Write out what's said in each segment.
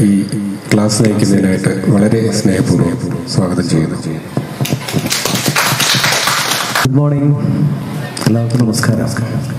ഈ ക്ലാസ് നയിക്കുന്നതിനായിട്ട് വളരെ സ്നേഹപൂർവം സ്വാഗതം ചെയ്യുന്നു. ഗുഡ് മോർണിംഗ് എല്ലാവർക്കും നമസ്കാരം.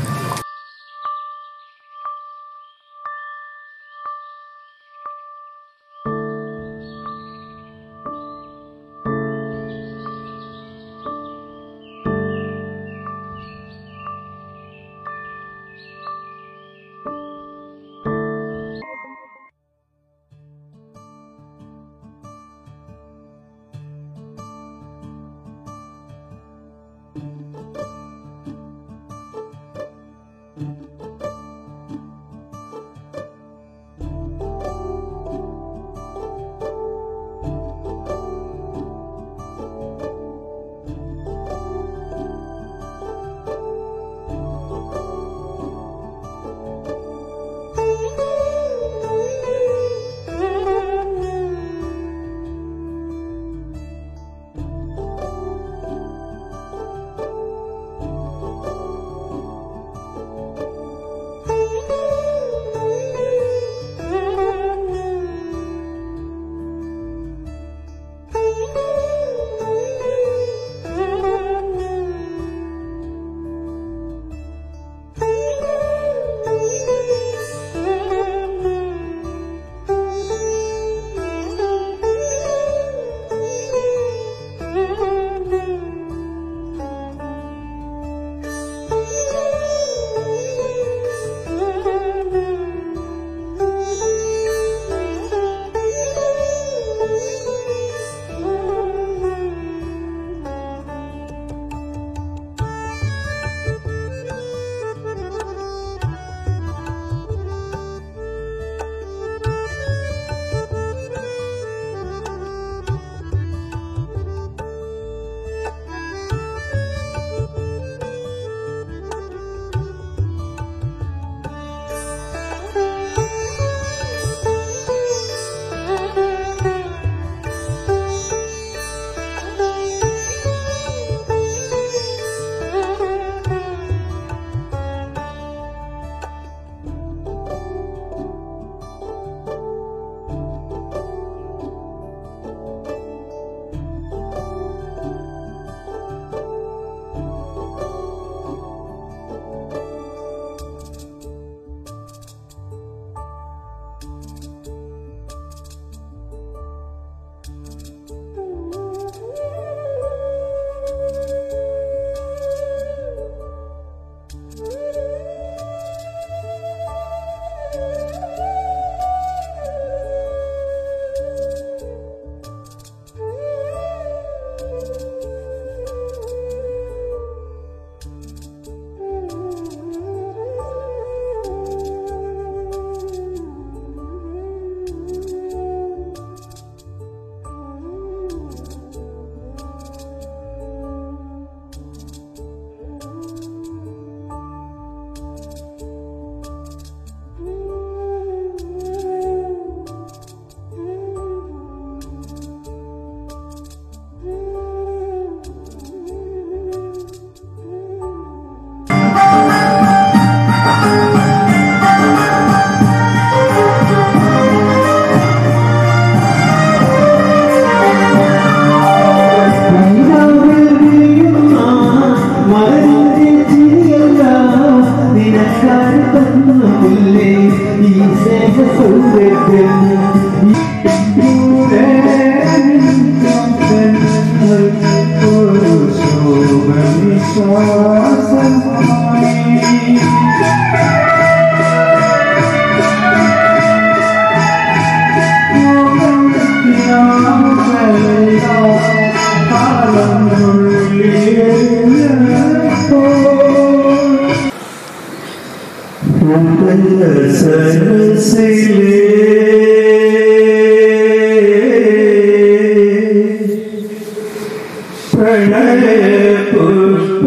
प्रणय पुष्प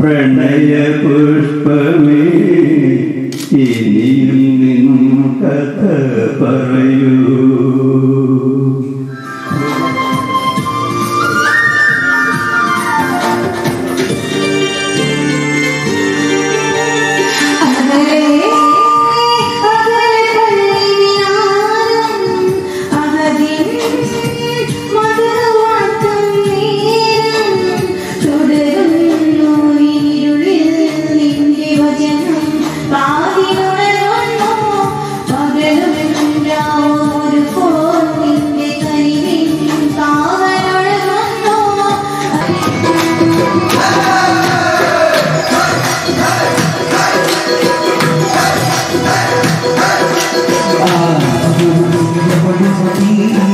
प्रणय पुष्प में I'm